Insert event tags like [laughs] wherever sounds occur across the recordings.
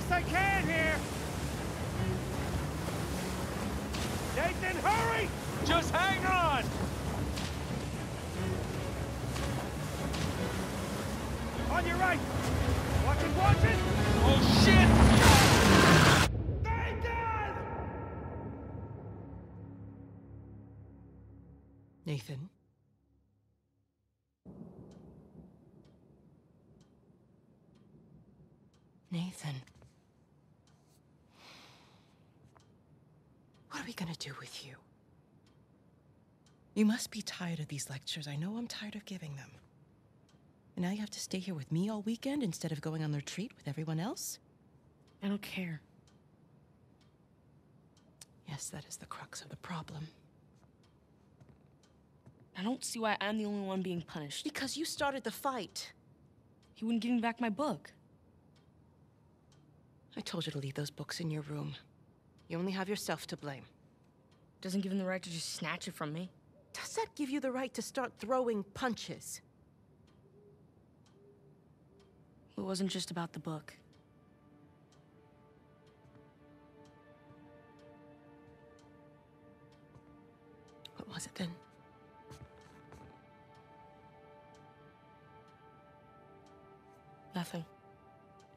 best I can here. Nathan, hurry! Just hang on! On your right! Watch it, watch it! Oh, shit! Nathan! Nathan? Nathan. What are we gonna do with you? You must be tired of these lectures. I know I'm tired of giving them. And now you have to stay here with me all weekend instead of going on the retreat with everyone else? I don't care. Yes, that is the crux of the problem. I don't see why I'm the only one being punished. Because you started the fight. He wouldn't give me back my book. I told you to leave those books in your room. You only have yourself to blame. Doesn't give him the right to just snatch it from me. Does that give you the right to start throwing punches? It wasn't just about the book. What was it then? Nothing.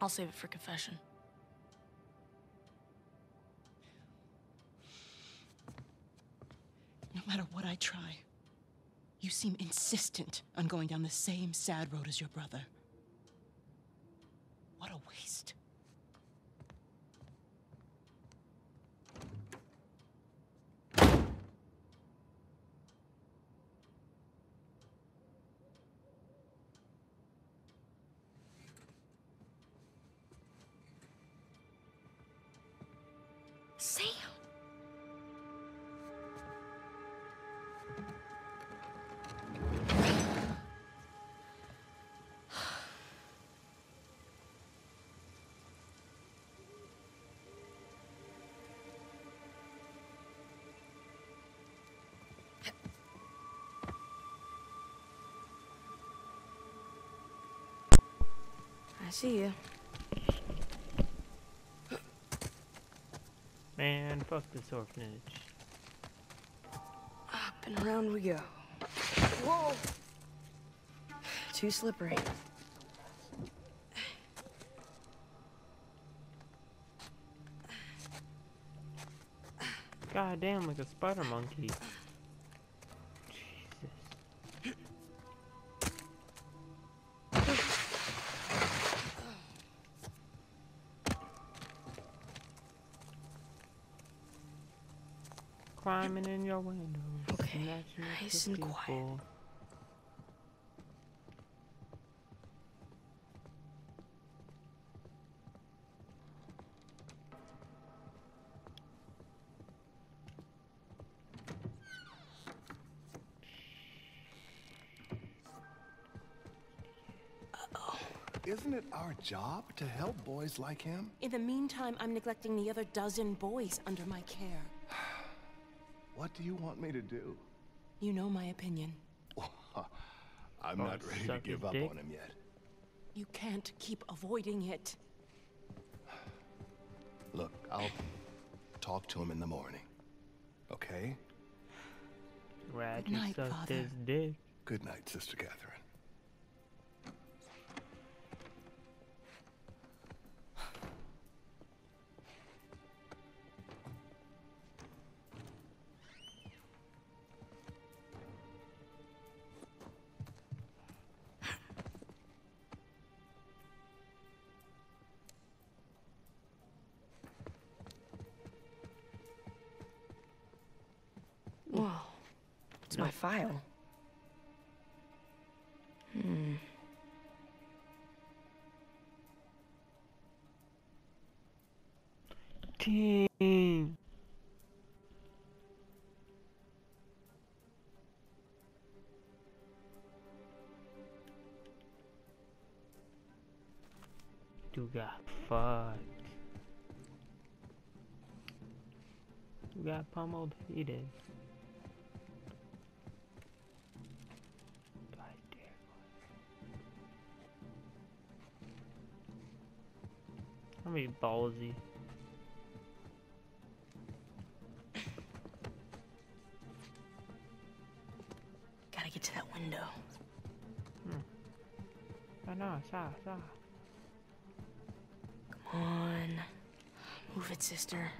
I'll save it for confession. No matter what I try, you seem insistent on going down the same sad road as your brother. What a waste. See you. Man, fuck this orphanage. Up and around we go. Whoa! Too slippery. God damn, like a spider monkey. Climbing in your window. Okay, snatching nice your and quiet. Isn't it our job to help boys like him? In the meantime, I'm neglecting the other dozen boys under my care. What do you want me to do? You know my opinion. [laughs] I'm Oh, not ready to give up dick? on him yet. You can't keep avoiding it. Look, I'll talk to him in the morning. Okay? Ratchet night, sucked Father. his dick. Good night, Sister Catherine. It's my file. Hmm. Dang. Dude got fucked. You got pummeled. He did. I'm be ballsy. Gotta get to that window. Ah, no, sa, sa. Come on. Move it, sister.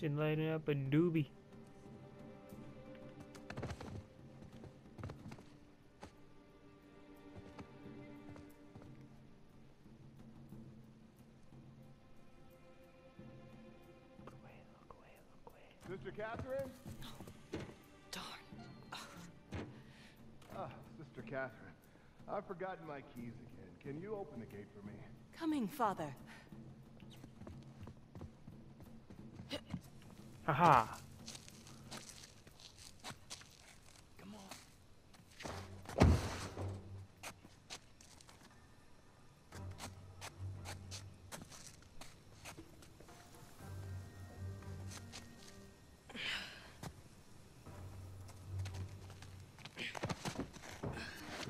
She's lighting up a doobie. Look away, look away, look away. Sister Catherine? Darn. Ah, Sister Catherine. I've forgotten my keys again. Can you open the gate for me? Coming, Father. Haha. Come on.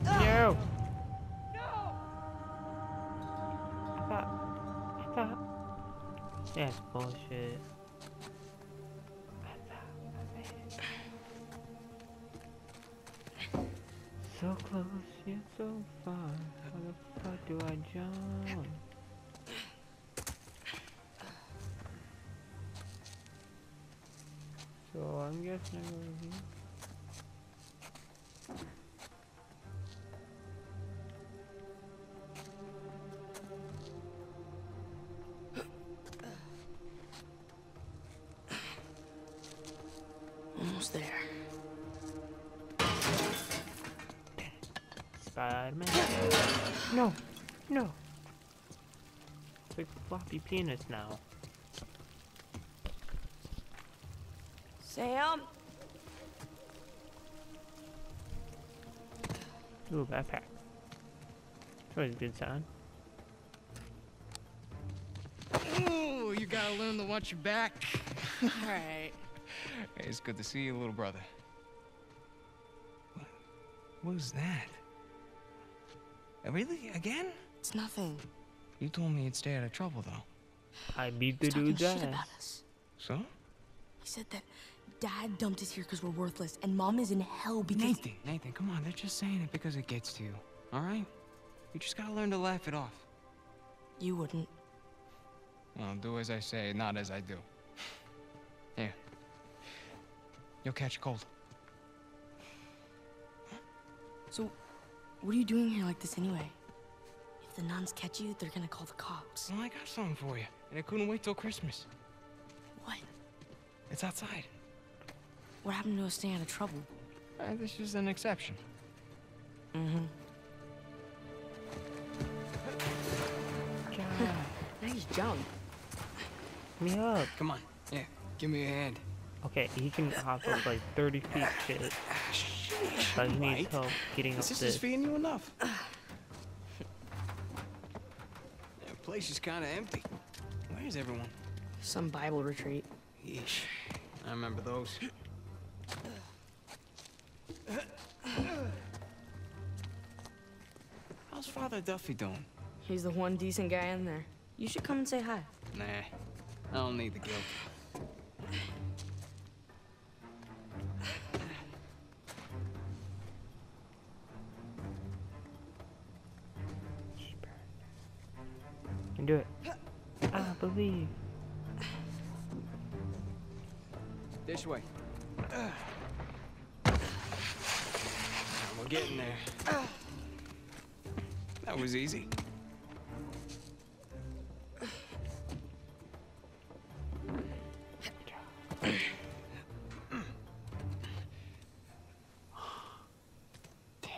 No! Stop. Stop. That's bullshit. So close yet so far. How the fuck do I jump? So I'm guessing I go over here. Almost there. Spider-Man. No, no. Big floppy penis now. Sam! Ooh, backpack. It's always a good sign. Ooh, you gotta learn to watch your back. [laughs] Alright. Hey, it's good to see you, little brother. What, what was that? Really? Again? It's nothing. You told me you'd stay out of trouble, though. I beat the He's talking dude's shit about ass. us. So? He said that Dad dumped us here because we're worthless, and Mom is in hell because. Nathan, Nathan, come on. They're just saying it because it gets to you. All right? You just gotta learn to laugh it off. You wouldn't. Well, do as I say, not as I do. Here. You'll catch a cold. So, what are you doing here like this anyway? If the nuns catch you, they're gonna call the cops. Well, I got something for you. And I couldn't wait till Christmas. What? It's outside. What happened to us staying out of trouble? Uh, this is an exception. Mm-hmm. God, [laughs] Nice jump. me up. Come on. Yeah, give me a hand. Okay, he can hop up like 30 feet shit. But he needs Right. help getting up This is this. feeding you enough. the place is kind of empty. Where's everyone? Some Bible retreat. Yeesh. I remember those. How's Father Duffy doing? He's the one decent guy in there. You should come and say hi. Nah, I don't need the guilt. This way. We're getting there. That was easy. Damn.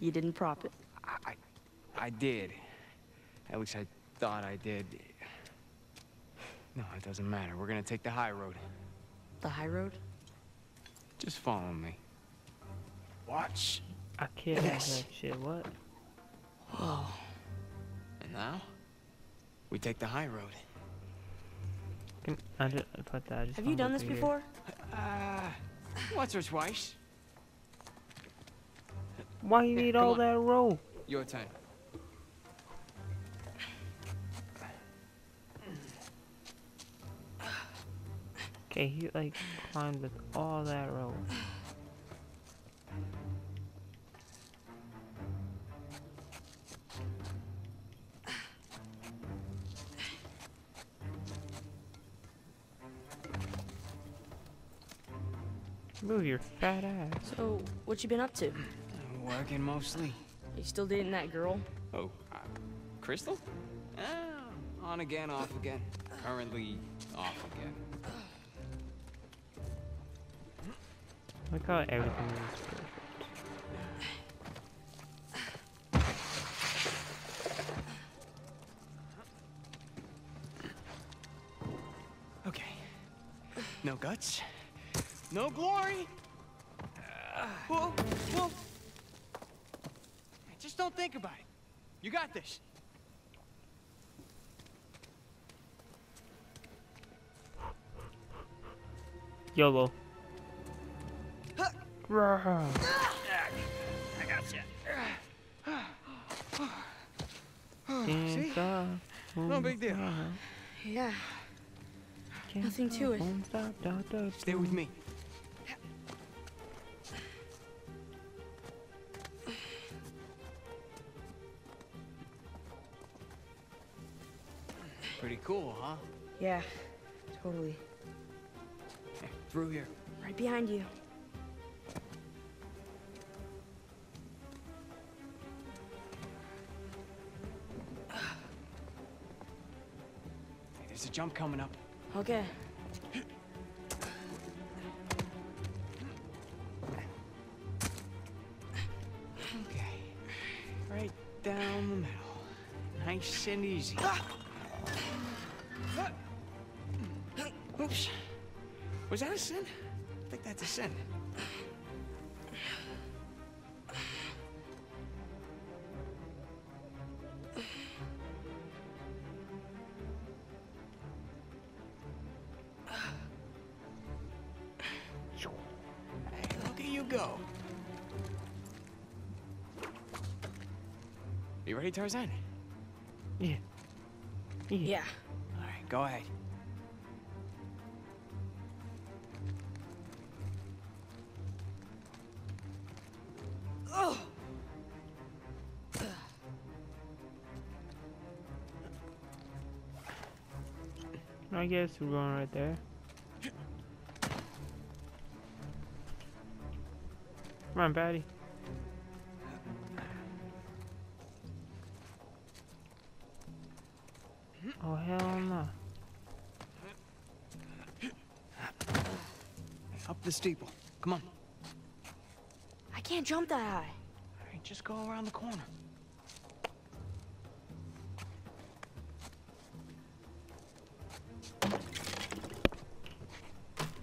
You didn't prop it. I, I, I did. At least I thought I did. No, it doesn't matter. We're gonna take the high road. The high road? Just follow me. Watch. I can't have Yes. that shit. What? Whoa. And now, we take the high road. Can I just put that? I just Have you done this through here. before? Uh, once or twice. Why you Yeah, need come all on. that rope? Your turn. Okay, he like climbed with all that rope. Move your fat ass. So, what you been up to? Working mostly. You still dating that girl? Oh, uh, Crystal? Uh, on again, off again. Currently off again. Look how everything is perfect. Okay. No guts. No glory. Uh, whoa, whoa. Just don't think about it. You got this. YOLO. I got you. See? No big deal. Yeah. Nothing to it. stop, da, da, Stay with me. Pretty cool, huh? Yeah, totally. Hey, through here. Right behind you. There's a jump coming up. Okay. Okay. Right down the middle. Nice and easy. Ah! Oops. Was that a sin? I think that's a sin. Go. You ready, Tarzan? Yeah. Yeah. Yeah. All right, go ahead. Oh. I guess we're going right there. Come on, Patty. Oh, hell no. Up the steeple. Come on. I can't jump that high. All right, just go around the corner.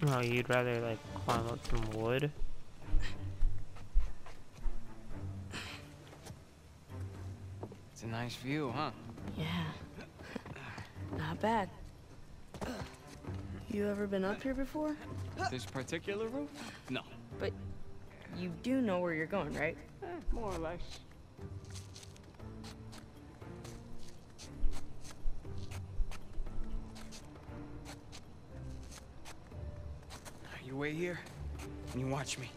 No, you'd rather, like, climb up some wood? Nice view, huh? Yeah. Not bad. You ever been up here before? This particular roof? No. But you do know where you're going, right? Eh, more or less. You wait here, and you watch me.